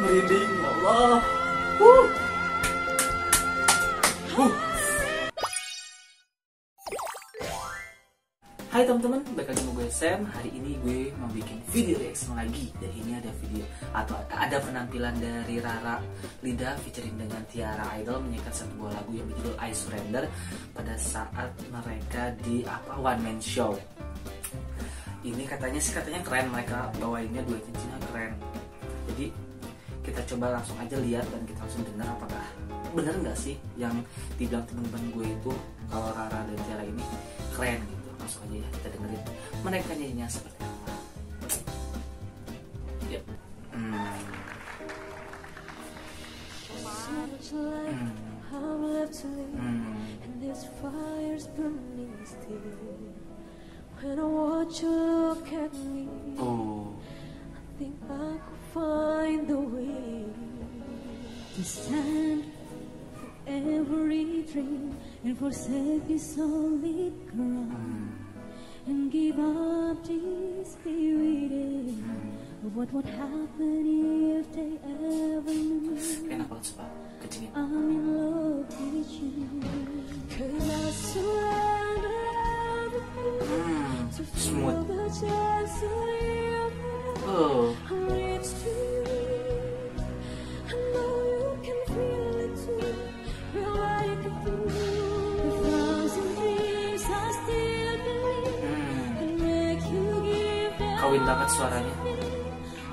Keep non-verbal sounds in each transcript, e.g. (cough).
merinding ya Allah. Uh. Uh. Hai teman-teman, balik lagi sama gue Sam. Hari ini gue mau bikin video reaction lagi. Dan ini ada video atau ada penampilan dari Rara Lida featuring dengan Tiara Idol menyanyikan satu buah lagu yang berjudul I Surrender pada saat mereka di apa one man show. Ini katanya sih katanya keren mereka bawainnya dua cincinnya keren. Jadi kita coba langsung aja lihat dan kita langsung dengar apakah bener nggak sih yang dibilang teman-teman gue itu kalau Rara dan Tiara ini keren gitu langsung aja ya kita dengerin mereka nyanyinya seperti apa yep. hmm. Such life Hmm. I'm left to live, Hmm. and this fire's burning still. When I watch you look at me, oh I think I could find the way to stand for every dream and forsake this solid ground what would happen if they ever knew. enak banget kecilnya I'm in love with you. Cause I surrender hmm. to feel smooth the chance to live. oh hmm. kawin banget suaranya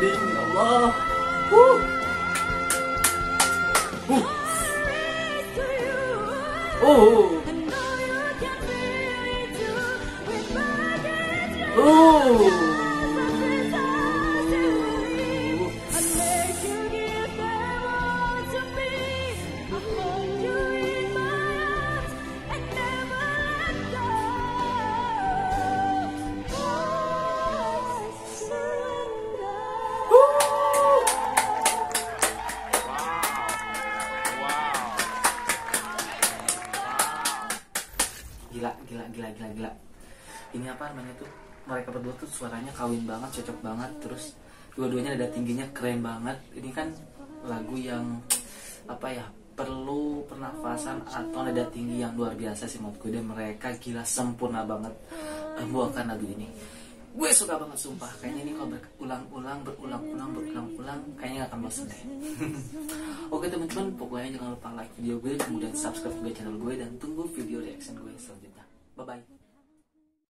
باذن الله Woo. Woo. Oh. Oh. Gila gila gila gila gila. Ini apa namanya tuh? Mereka berdua tuh suaranya kawin banget cocok banget terus dua-duanya ada tingginya keren banget. Ini kan lagu yang apa ya perlu pernafasan atau nada tinggi yang luar biasa sih menurut gue dan mereka gila sempurna banget. Membawakan lagu ini gue suka banget sumpah. Kayaknya ini kalau berulang-ulang berulang-ulang berulang-ulang kayaknya gak akan bosan deh. (laughs) Oke teman-teman pokoknya jangan lupa like video gue kemudian subscribe juga channel gue dan tunggu video reaction gue selanjutnya. Bye bye